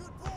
One.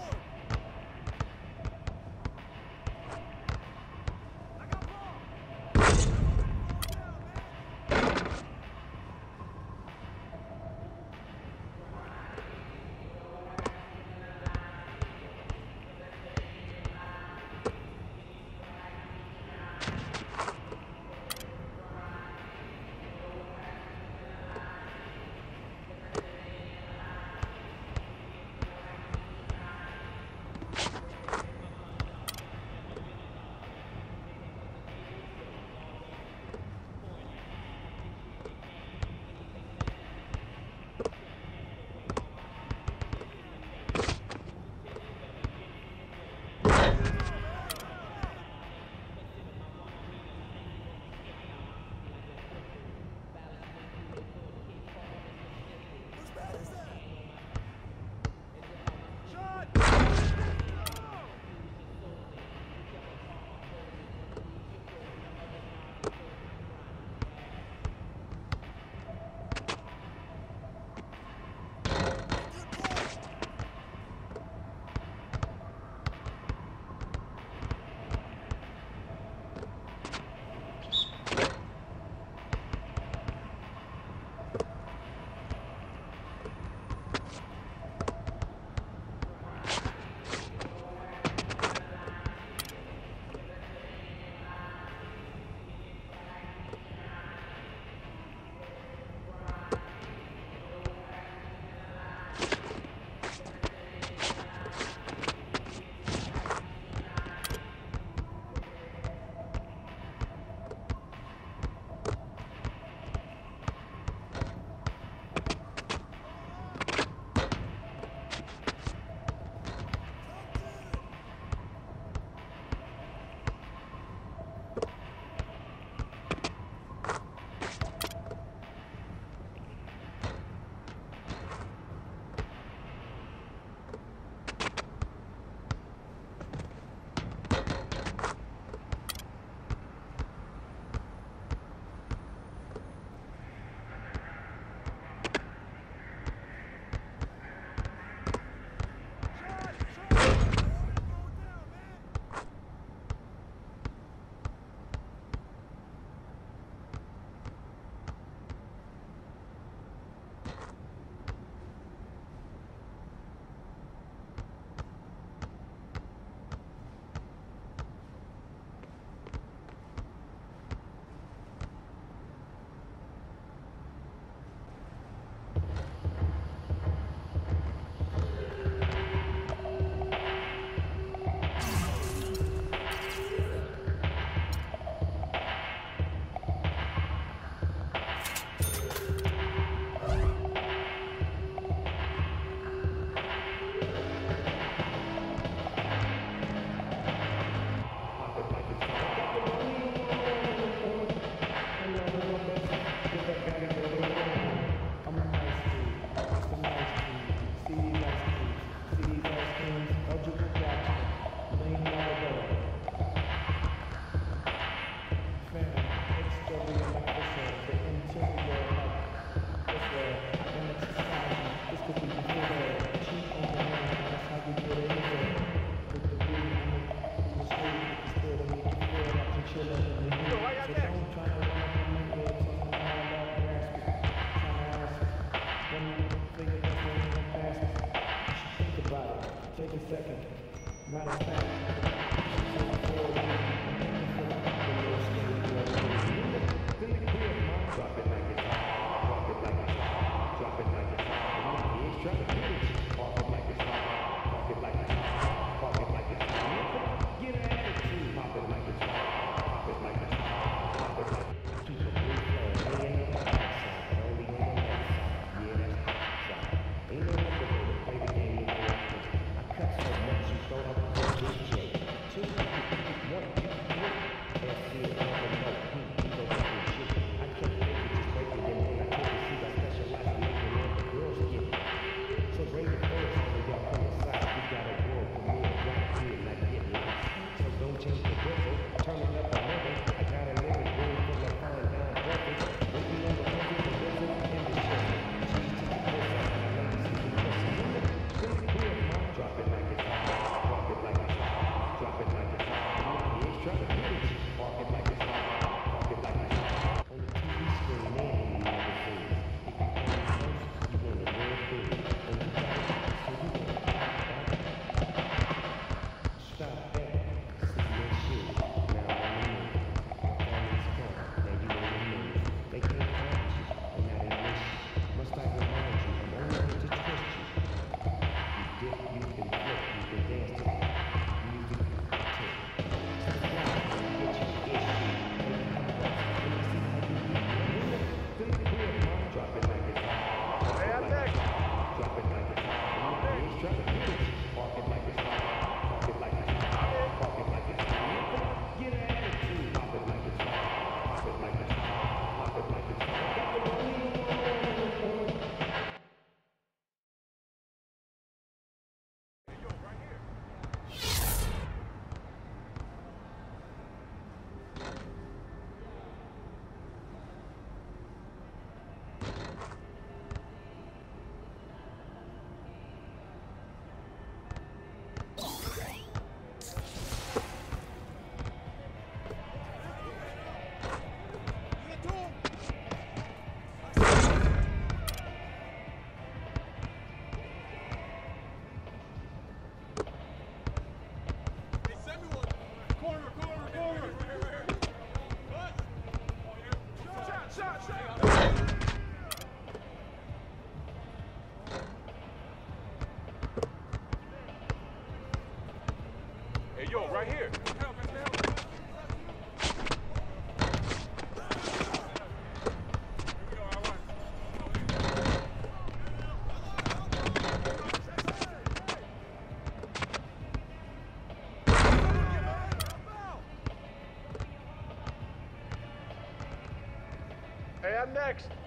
Got next.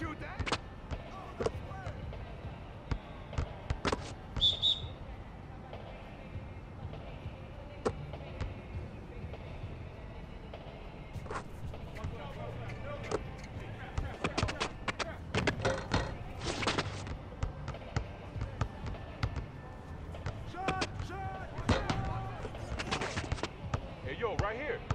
Shoot that. Hey, yo, right here.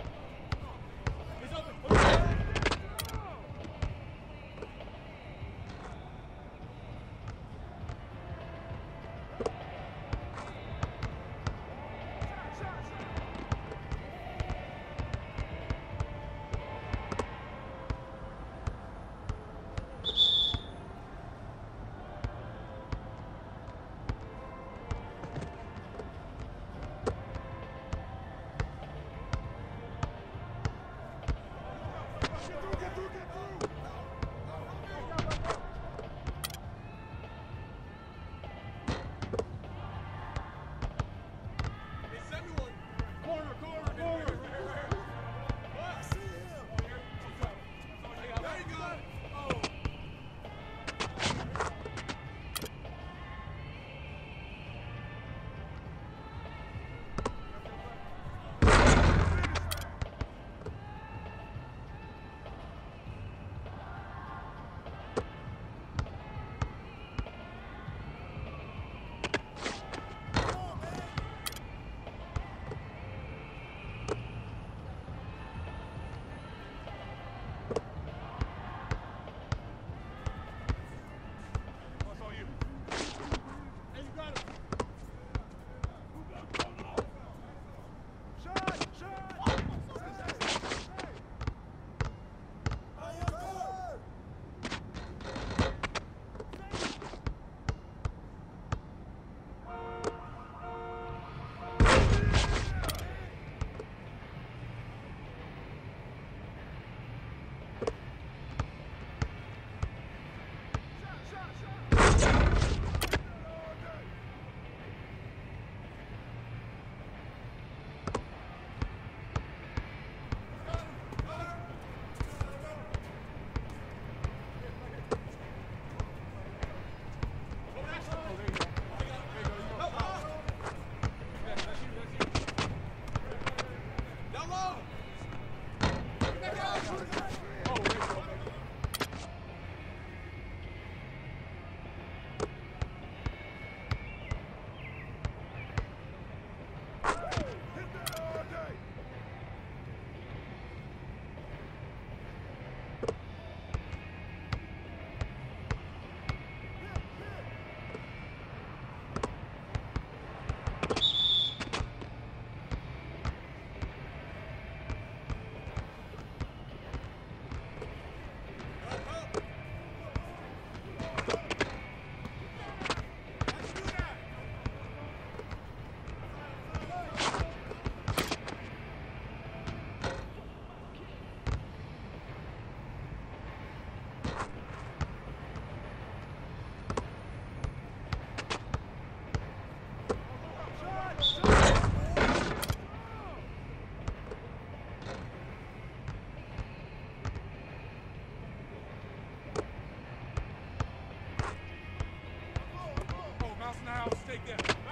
In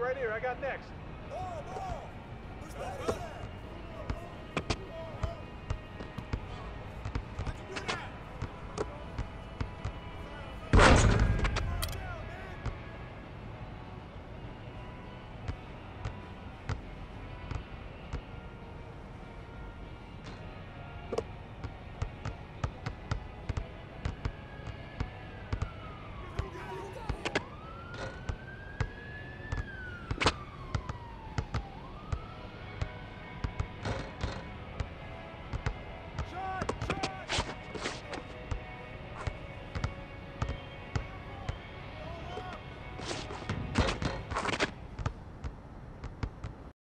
right here. I got next. Who's ready?